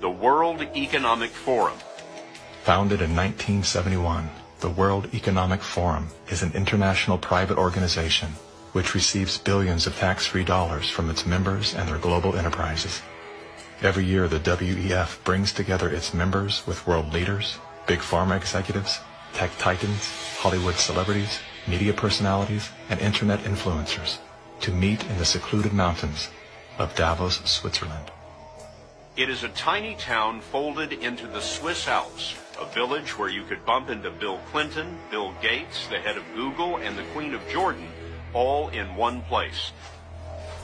the World Economic Forum. Founded in 1971, the World Economic Forum is an international private organization which receives billions of tax-free dollars from its members and their global enterprises. Every year, the WEF brings together its members with world leaders, big pharma executives, tech titans, Hollywood celebrities, media personalities, and internet influencers to meet in the secluded mountains of Davos, Switzerland. It is a tiny town folded into the Swiss Alps, a village where you could bump into Bill Clinton, Bill Gates, the head of Google, and the Queen of Jordan, all in one place.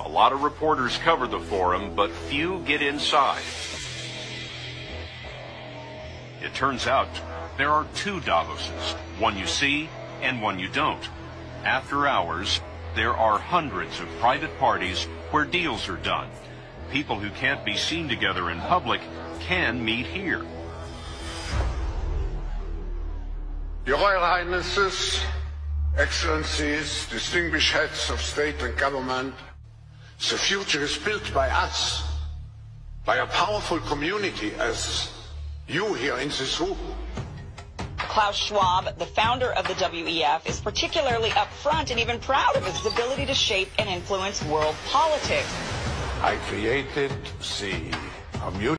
A lot of reporters cover the forum, but few get inside. It turns out there are two Davoses, one you see and one you don't. After hours, there are hundreds of private parties where deals are done. People who can't be seen together in public can meet here. Your Royal Highnesses, Excellencies, distinguished heads of state and government, the future is built by us, by a powerful community as you here in this room. Klaus Schwab, the founder of the WEF, is particularly upfront and even proud of his ability to shape and influence world politics. I created the